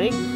everybody.